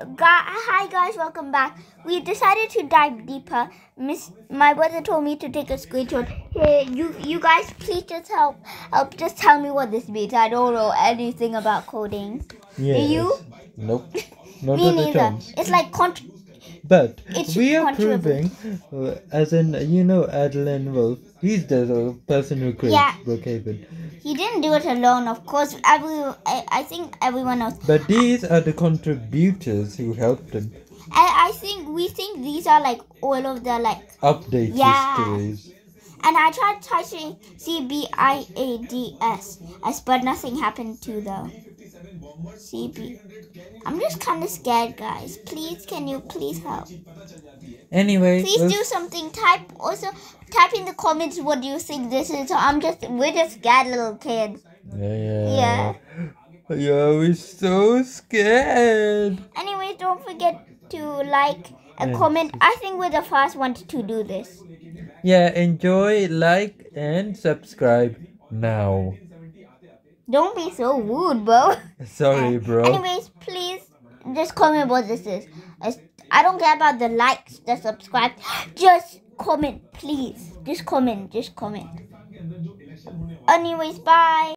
Hi guys, welcome back. We decided to dive deeper. Miss, my brother told me to take a screenshot. Hey, you, you guys, please just help, help. Just tell me what this means. I don't know anything about coding. Yes. you? Nope. Me neither. It's like contr But It's we are proving, as in, you know, Aidanleewolf, he's the person who created Yeah. Brookhaven. he didn't do it alone. Of course, every I, I think everyone else. But these are the contributors who helped him I, I think we think these are like all of the like. update Yeah. histories. And I tried typing C B I A D S, but nothing happened to the C B. I'm just kind of scared, guys. Please, can you please help? Anyway, Please let's- do something. Type also type in the comments what do you think this is. So I'm just we're just scared little kids. Yeah. Yeah, Yeah, we're so scared. Anyways, don't forget to like and Yeah. comment. I think we're the first one to do this. Yeah, enjoy, like, and subscribe now. Don't be so rude, bro. Sorry, uh, bro. Anyways, please just comment what this is. As- I don't care about the likes, the subscribe. Just comment, please. Just comment. Just comment. Anyways, bye.